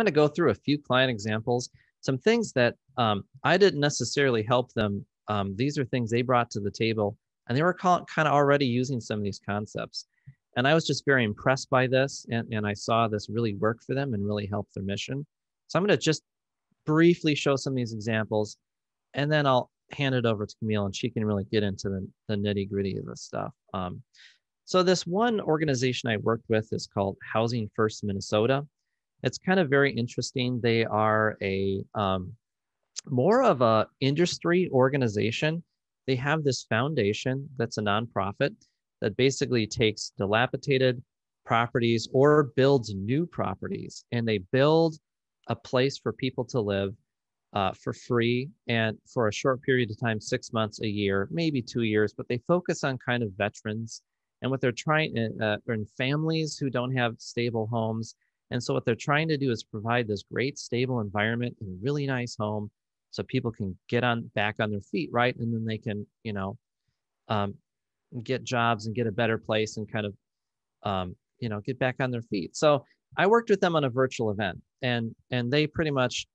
Going to go through a few client examples, some things that um, I didn't necessarily help them. Um, these are things they brought to the table, and they were kind of already using some of these concepts. And I was just very impressed by this, and, and I saw this really work for them and really help their mission. So I'm going to just briefly show some of these examples, and then I'll hand it over to Camille, and she can really get into the, the nitty gritty of this stuff. Um, so this one organization I worked with is called Housing First Minnesota. It's kind of very interesting. They are a um, more of a industry organization. They have this foundation that's a nonprofit that basically takes dilapidated properties or builds new properties, and they build a place for people to live uh, for free and for a short period of time, six months, a year, maybe two years, but they focus on kind of veterans and what they're trying uh, uh in families who don't have stable homes. And so what they're trying to do is provide this great stable environment and a really nice home so people can get on back on their feet, right? And then they can, you know, um, get jobs and get a better place and kind of, um, you know, get back on their feet. So I worked with them on a virtual event and, and they pretty much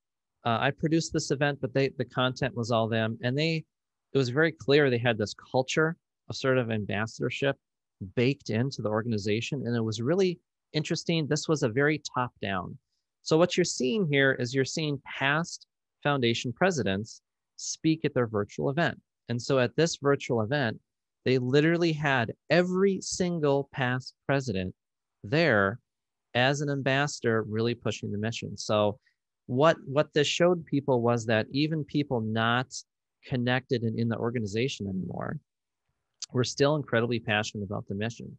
uh, I produced this event, but they the content was all them, and they it was very clear they had this culture of sort of ambassadorship baked into the organization, and it was really interesting. This was a very top down. So what you're seeing here is you're seeing past foundation presidents speak at their virtual event, and so at this virtual event, they literally had every single past president there as an ambassador, really pushing the mission. So what what this showed people was that even people not connected and in the organization anymore were still incredibly passionate about the mission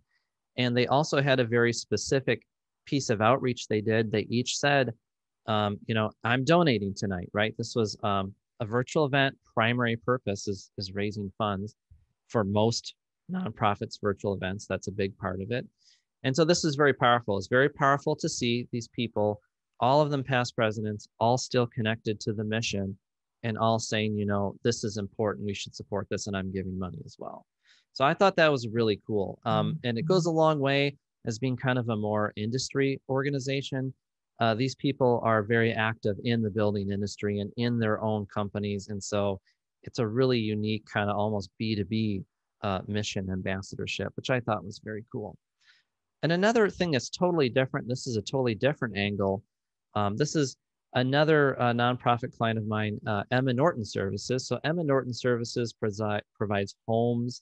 and they also had a very specific piece of outreach they did they each said um, you know i'm donating tonight right this was um, a virtual event primary purpose is, is raising funds for most nonprofits virtual events that's a big part of it and so this is very powerful it's very powerful to see these people all of them past presidents, all still connected to the mission and all saying, you know, this is important. We should support this. And I'm giving money as well. So I thought that was really cool. Um, mm-hmm. and it goes a long way as being kind of a more industry organization. Uh, these people are very active in the building industry and in their own companies. And so it's a really unique kind of almost B2B uh, mission ambassadorship, which I thought was very cool. And another thing that's totally different, this is a totally different angle, um, this is another uh, nonprofit client of mine, uh, Emma Norton Services. So Emma Norton Services presi- provides homes,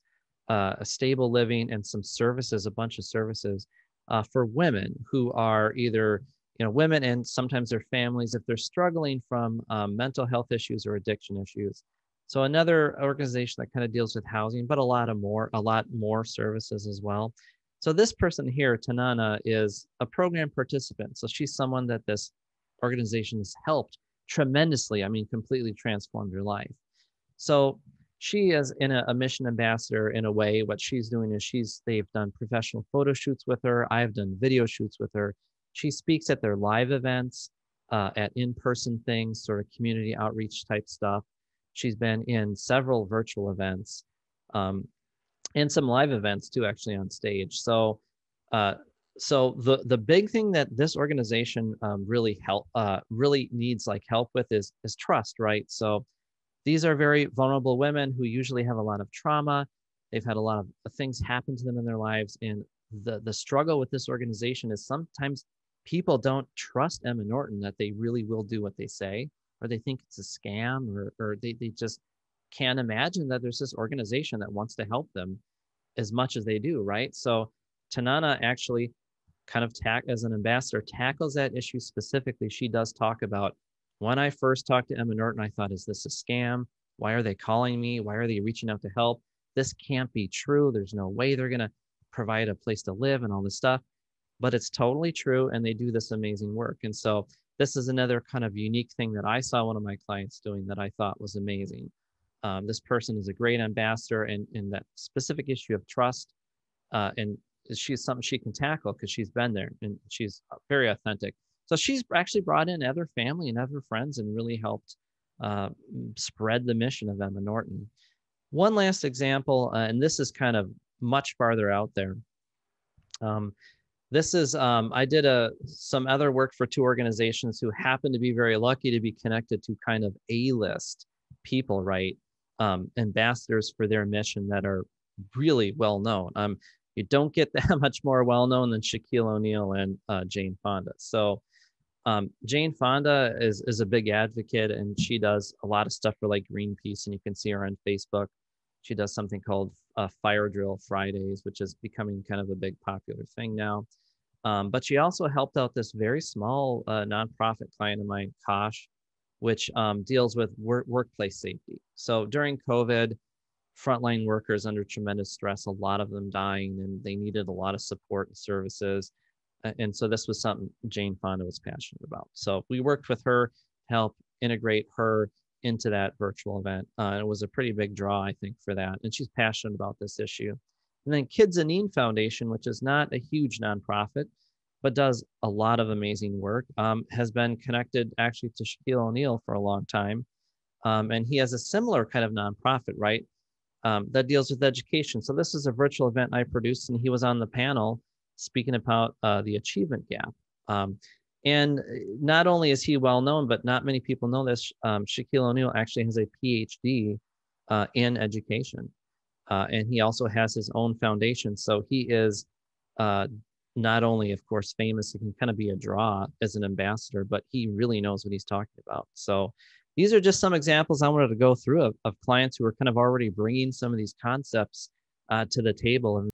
uh, a stable living, and some services, a bunch of services uh, for women who are either you know women and sometimes their families if they're struggling from um, mental health issues or addiction issues. So another organization that kind of deals with housing, but a lot of more, a lot more services as well. So this person here, Tanana, is a program participant. So she's someone that this organization has helped tremendously. I mean, completely transformed her life. So she is in a, a, mission ambassador in a way. What she's doing is she's they've done professional photo shoots with her. I've done video shoots with her. She speaks at their live events, uh, at in-person things, sort of community outreach type stuff. She's been in several virtual events, um, and some live events too, actually on stage. So uh, so the the big thing that this organization um, really help uh, really needs like help with is is trust right so these are very vulnerable women who usually have a lot of trauma they've had a lot of things happen to them in their lives and the the struggle with this organization is sometimes people don't trust emma norton that they really will do what they say or they think it's a scam or, or they, they just can't imagine that there's this organization that wants to help them as much as they do right so tanana actually kind of tack as an ambassador tackles that issue specifically. She does talk about when I first talked to Emma Norton, I thought, is this a scam? Why are they calling me? Why are they reaching out to help? This can't be true. There's no way they're going to provide a place to live and all this stuff. But it's totally true. And they do this amazing work. And so this is another kind of unique thing that I saw one of my clients doing that I thought was amazing. Um, this person is a great ambassador in, in that specific issue of trust uh, and she's something she can tackle because she's been there and she's uh, very authentic. So she's actually brought in other family and other friends and really helped uh, spread the mission of Emma Norton. One last example, uh, and this is kind of much farther out there. Um, this is um, I did a some other work for two organizations who happen to be very lucky to be connected to kind of a list people, right? Um, ambassadors for their mission that are really well known. Um, you don't get that much more well known than Shaquille O'Neal and uh, Jane Fonda. So um, Jane Fonda is is a big advocate, and she does a lot of stuff for like Greenpeace, and you can see her on Facebook. She does something called uh, Fire Drill Fridays, which is becoming kind of a big popular thing now. Um, but she also helped out this very small uh, nonprofit client of mine, COSH, which um, deals with work, workplace safety. So during COVID, frontline workers under tremendous stress, a lot of them dying, and they needed a lot of support and services. And so this was something Jane Fonda was passionate about. So we worked with her to help integrate her into that virtual event. Uh, it was a pretty big draw, I think, for that. And she's passionate about this issue. And then Kids in Need Foundation, which is not a huge nonprofit, but does a lot of amazing work, um, has been connected actually to Shaquille O'Neal for a long time. Um, and he has a similar kind of nonprofit, right? Um, that deals with education. So this is a virtual event I produced, and he was on the panel speaking about uh, the achievement gap. Um, and not only is he well known, but not many people know this. Um, Shaquille O'Neal actually has a PhD uh, in education. Uh, and he also has his own foundation. So he is uh, not only, of course, famous, he can kind of be a draw as an ambassador, but he really knows what he's talking about. So these are just some examples I wanted to go through of, of clients who are kind of already bringing some of these concepts uh, to the table. And